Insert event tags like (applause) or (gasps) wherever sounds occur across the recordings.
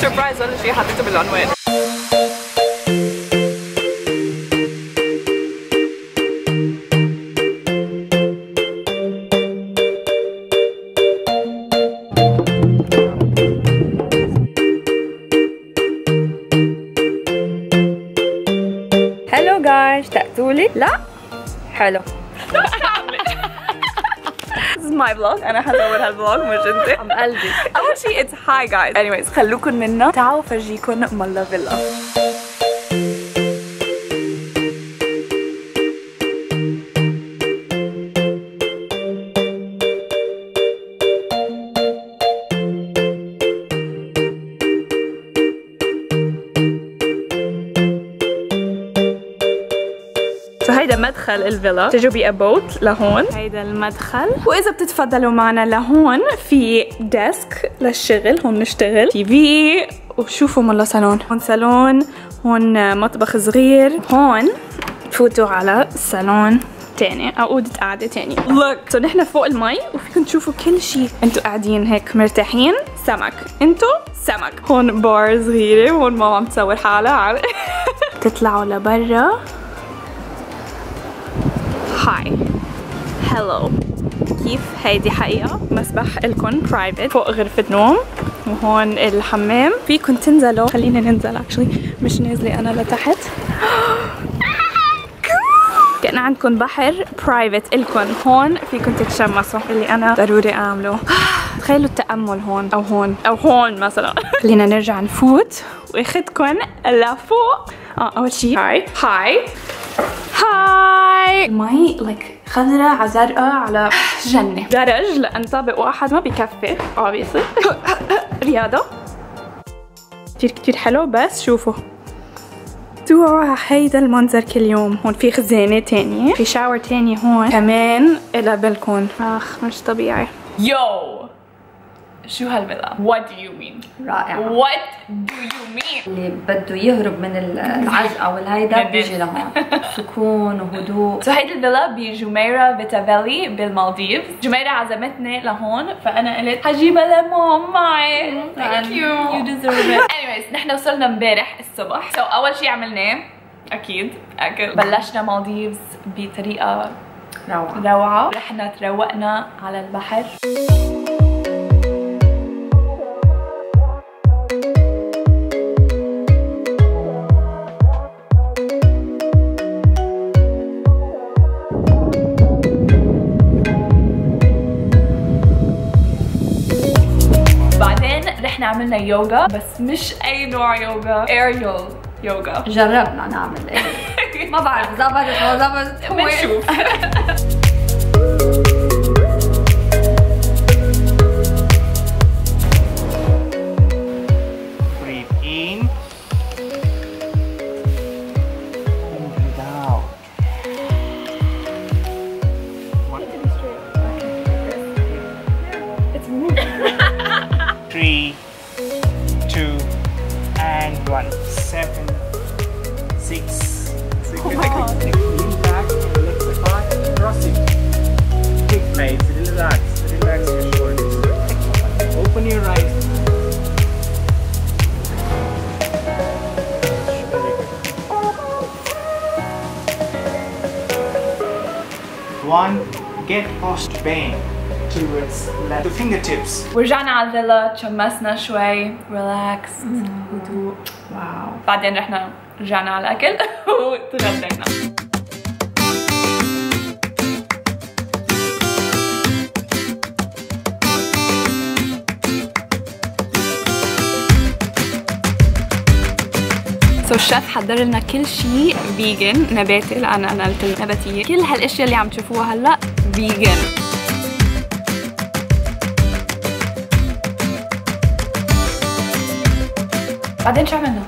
سربرايز ولا شيء حطيته بالعنوان هلو جايز اشتقتوا لي؟ لا؟ حلو Is my vlog. أنا حصور هالفلوج مش أنت. عم قلبي. أول شيء it's hi guys. Anyways خلوكم منا. تعالوا فرجيكم مالا فيلا. مدخل الفيلا. تجوا بأبوت لهون. هيدا المدخل. وإذا بتتفضلوا معنا لهون في desk للشغل هون نشتغل. TV. وشوفوا ملا صالون هون صالون هون مطبخ صغير. هون فوتوا على صالون تاني أو أوضة قعده تاني. look so نحن فوق المي وفيكم تشوفوا كل شيء أنتوا قاعدين هيك مرتاحين. سمك. أنتوا سمك. هون بار صغيرة وهون ماما عم تصور حالها. (laughs) تطلعوا لبرا. هاي هلو كيف؟ هيدي حقيقة. مسبح إلكن private فوق غرفة نوم. وهون الحمام. فيكن تنزلوا. خلينا ننزل actually مش نازلة أنا لتحت. (gasps) كأن عندكم بحر private إلكن هون فيكم تتشمسوا. اللي أنا ضروري أعمله. (gasps) تخيلوا التأمل هون. أو هون. أو هون مثلا. (laughs) خلينا نرجع نفوت. واخدكم لفوق. آه أول شي. هاي هاي هاي المي like خضرة على زرقاء على جنة. (laughs) درج لأن طابق واحد ما بكفي obviously. (laughs) رياضة. كتير كتير حلو بس شوفوا. توعوا هيدا المنظر كل يوم. هون في خزانة تانية. في shower تاني هون. كمان إلى بلكون. آخ مش طبيعي. يو شو هالفيلا؟ What do you mean? رائعة What do you mean? اللي بده يهرب من العزقة (laughs) والهيدا بيجي لهون. (laughs) سكون وهدوء. so هيدي الفيلا بجميرة فيتافيلي بالمالديف. جميرة عزمتني لهون فأنا قلت حجيبها لمام معي. Thank you. You deserve it. (laughs) Anyways نحن وصلنا امبارح الصبح. so أول شي عملناه أكيد أكل. بلشنا مالديفز بطريقة روعة. روعة. رحنا تروقنا على البحر. عملنا يوغا بس مش أي نوع يوغا. ايريال يوغا. جربنا نعمل (laughs) ما بعرف زبطت ما زبطت بنشوف. (laughs) get post bang towards left. The fingertips. ورجعنا على الفيلا تشمسنا شوي ريلاكس هدوء واو بعدين رحنا رجعنا على الأكل (laughs) وتغدينا سو الشيف حضر لنا كل شيء فيجن نباتي لأن أنا قلت نباتية كل هالأشياء اللي عم تشوفوها هلأ vegan بعدين شو عملنا؟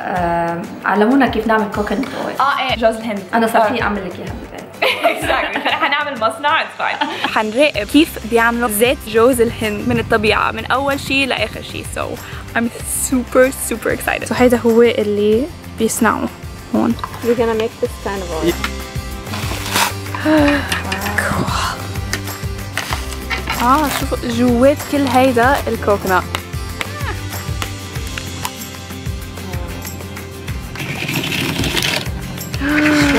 آم، علمونا كيف نعمل oil آه إيه. جوز الهند. أنا صار في أعمل لك إياها. بالبيت exactly حنعمل مصنع حنراقب كيف بيعملوا زيت جوز الهند من الطبيعة من أول شيء لآخر شيء so I'm super super excited. so هيدا هو اللي بيصنعوه. هون. We're gonna make this kind of oil (laughs) آه شوف جوات كل هيدا الكوكنا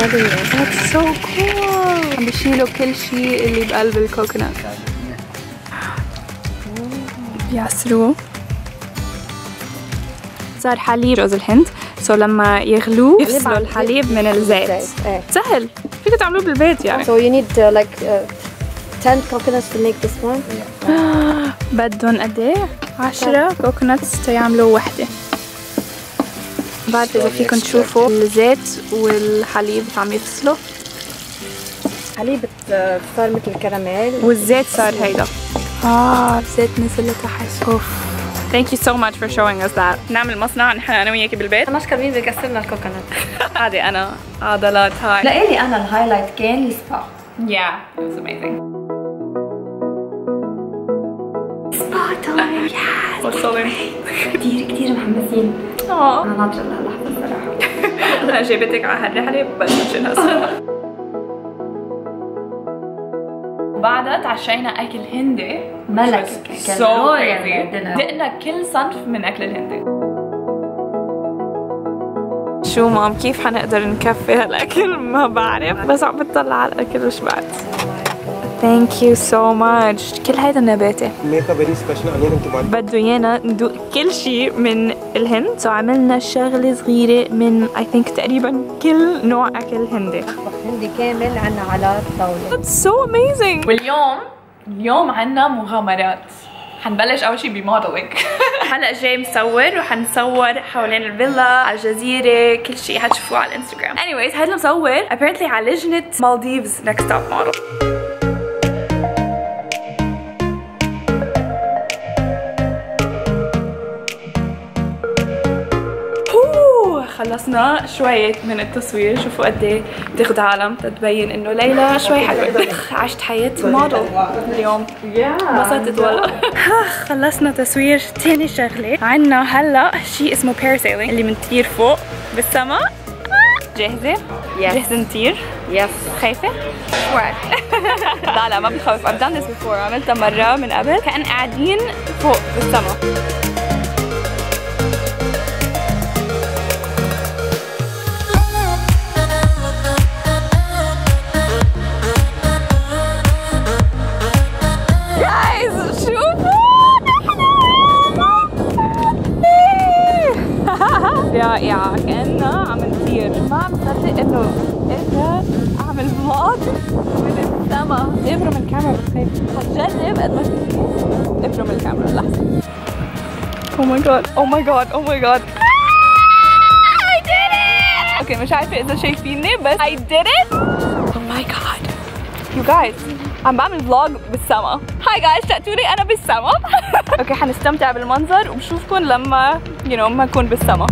That's so cool. عم بشيلوا كل شيء اللي بقلب الكوكنا بيعسلوه صار حليب جوز الهند. so لما يغلوه يفصلوا الحليب من الزيت. إيه. سهل. فيك تعملوه بالبيت يعني. So you need uh, like uh, 10 coconuts to make this one. (gasps) بدهم قد إيه؟ 10 coconuts تيعملوا وحدة. بعرف إذا فيكم تشوفوا الزيت والحليب عم يفصلوا. حليب آه، صار مثل كراميل والزيت صار هيدا. آه الزيت نزل لتحت. أوف. Thank you so much for showing us that. نعمل مصنع نحن أنا وياكي بالبيت. مشكل مين بيكسر لنا ال coconut. (laughs) هذه أنا. عضلات هاي. لإلي أنا ال highlight كان ال spa Yeah, it was amazing. spa time وصلنا كثير كثير محمسين آه أنا ناطره لهاللحظه الصراحه أنا جايبتك على هالرحله بس هالصراحه بعدها تعشينا اكل هندي ملك crazy. dinner. دقنا كل صنف من أكل الهندي. شو مام كيف حنقدر نكفي هالأكل؟ ما بعرف بس عم بتطلع على الأكل وشبعت Thank you so much. كل هيدا نباتي Make a very special. onion and tomato. بده إيانا ندوق كل شيء من الهند. سو عملنا شغلة صغيرة من I think تقريبا كل نوع أكل هندي. عندي كامل عنا على الطاوله That's so amazing. واليوم اليوم عنا مغامرات. حنبلش أول شيء ب modeling هلا جاي مصور وحنصور حوالين الفيلا على الجزيرة كل شيء حتشوفوه على الإنستغرام. Anyways هذا المصور apparently على لجنة مالديفز next top model. خلصنا شوية من التصوير. شوفوا قد إيه بتاخد عالم. تتبين إنه ليلى شوي حلوة. (laughs) عشت حياة موديل اليوم. انبسطت والله. (laughs) خلصنا تصوير تاني شغلة. عنا هلأ شيء اسمه parasailing اللي بنطير فوق بالسما جاهزة؟ Yes. جاهزة نطير؟ يس خايفة؟ شوي. (laughs) لا لا ما بخوف I've done this before. عملتها مرة من قبل. كأن قاعدين فوق بالسما كأننا عم نطير. ما عم صدق إنه قدرت اعمل فلوج من السما. ابرم الكاميرا بخير. حجرب قد ما ابرم الكاميرا. لحظة. Oh my god, oh my god, oh my god. I did it! okay مش عارفة إذا شايفيني بس I did it! Oh my god. You guys عم بعمل vlog بالسما. هاي جايز شفتوني أنا بالسما. (laughs) okay حنستمتع بالمنظر وبشوفكم لما you know ما أكون بالسما.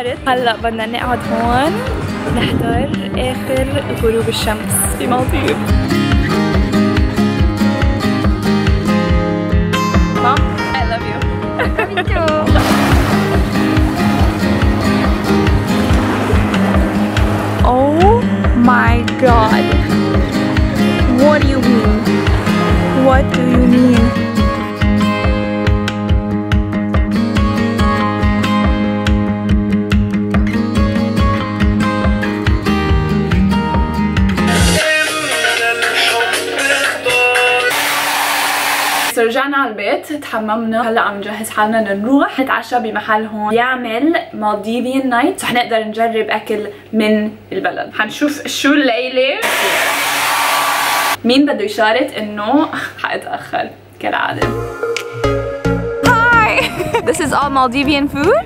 الأرض هلأ بدنا نقعد هون نحضر آخر غروب الشمس. في مالديف مام I love you. Me too Oh my god. What do you mean? What do you mean? رجعنا على البيت تحممنا. هلأ عم نجهز حالنا نروح نتعشى بمحل هون. يعمل Maldivian night حنقدر نجرب أكل من البلد. حنشوف شو الليلة. مين بده يشارك إنه (laughs) حأتأخر كالعادة. Hi! This is all Maldivian food?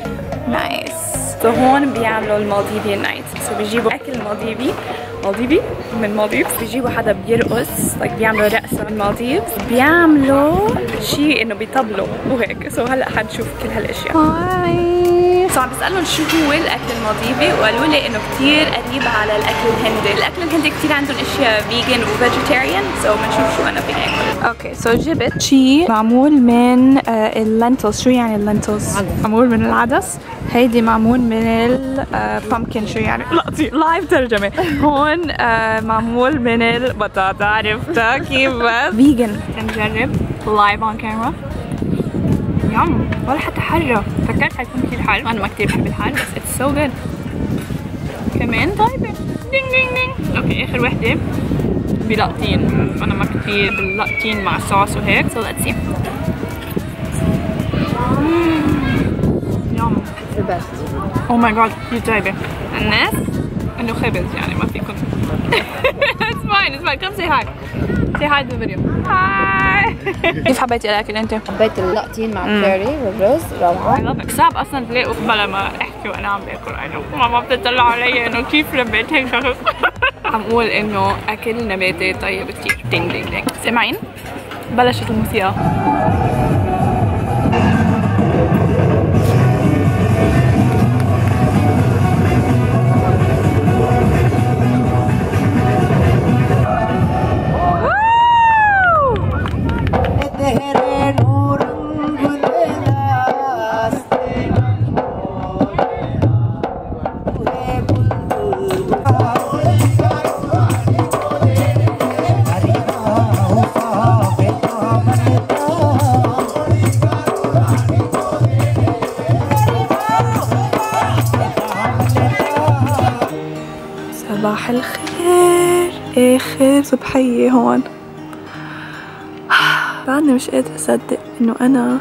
Nice. So هون بيعملوا ال Maldivian night So بيجيبوا أكل مالديفي. مالديفي من مالديفز بيجيبوا حدا بيرقص like بيعملوا رقصة من مالديفز بيعملوا شيء إنه بيطبلوا وهيك. so هلأ حنشوف كل هالأشياء. هاي so عم بسألهم شو هو الأكل المالديفي وقالوا لي إنه كتير قريب على الأكل الهندي. الأكل الهندي كتير عندهم أشياء vegan و vegetarian so بنشوف شو أنا فيني آكل. okay so جبت شي معمول من ال lentils شو يعني ال lentils؟ معمول من العدس. هيدي معمول من ال pumpkin شو يعني؟ لقطي live ترجمة. هون آه، معمول من البطاطا عرفتها؟ كيف؟ (laughs) بس vegan نجرب. live on camera yum. ولا حتى حرة فكرت حيكون كثير حلو أنا ما كثير بحب الحار بس it's so good كمان طيبة. ding ding ding okay آخر وحدة. باللقطين. أنا ما كثير باللقطين مع الصوص وهيك so let's see. yum oh my God كثير طيبة. الناس إنه خبز يعني ما فيكم (laughs) it's fine it's fine. Come say hi. Say hi to the video. Hi. كيف حبيتي الاكل انت؟ حبيت اللقطين مع الكاري والرز روعة I love it. صعب أصلا تلاقوا بلا ما احكي وأنا عم باكل أنا ماما بتطلع علي انه كيف لبيت هيك شخص عم أقول انه اكل نباتي طيب كثير ding ding ding سامعين؟ بلشت الموسيقى الخير اخر صبحية هون. بعدني مش قادرة أصدق إنه أنا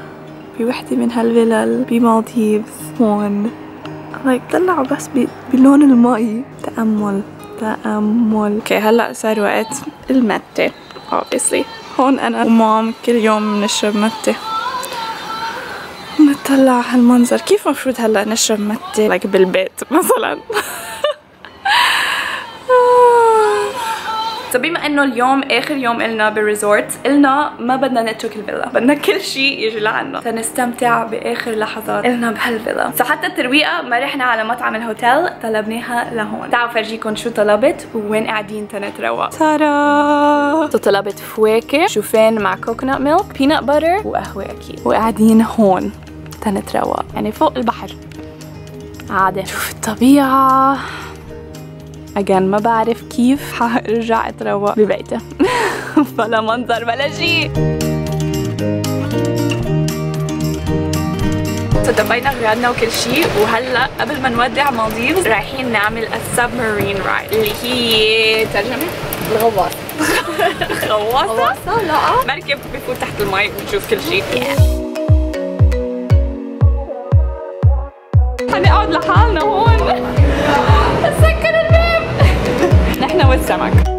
بوحدة من هالفلل بمالديفز هون. Like طلعوا بس بلون المي. تأمل تأمل. okay هلأ صار وقت المتة obviously. هون أنا وماما كل يوم بنشرب متة. نطلع هالمنظر. كيف مفروض هلأ نشرب متة؟ Like بالبيت مثلا. (laughs) So بما إنه اليوم آخر يوم إلنا بال resort قلنا ما بدنا نترك الفيلا بدنا كل شيء يجي لعنا. تنستمتع بآخر لحظات إلنا بهالفيلا. so حتى الترويقة ما رحنا على مطعم الهوتيل طلبناها لهون. تعالوا فرجيكم شو طلبت ووين قاعدين تنتروق. ترى so طلبت فواكه شوفان مع coconut milk peanut butter وقهوة أكيد. وقاعدين هون تنتروق. يعني فوق البحر. عادي شوف الطبيعة. اجان ما بعرف كيف حرجع أتروق ببيتي. (laughs) بلا منظر بلا شيء. تدبينا غيرنا وكل شيء وهلأ قبل ما نودع مالديفز رايحين نعمل السبمارين رايد اللي هي ترجمة؟ الغواص (laughs) غواصة؟ غواصة لا. مركب بفوت تحت المي ونشوف كل شيء. حنقعد لحالنا هون. With stomach.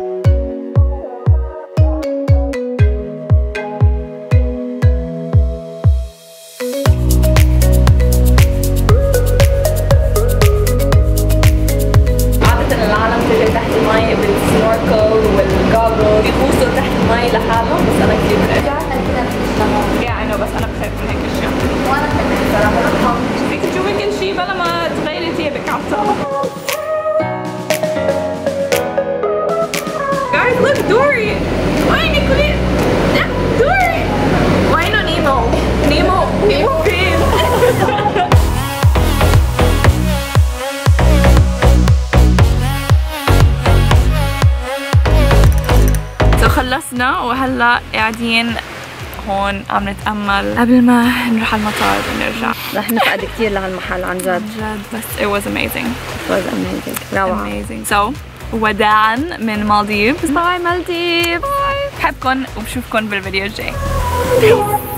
قاعدين هون عم نتأمل. قبل ما نروح على المطار ونرجع رح نفقد كثير لهالمحل عن جد. جد بس it was amazing. It was amazing. روعة. Amazing. So وداعا من مالديف باي مالديف بحبكم وبشوفكم بالفيديو الجاي. (laughs)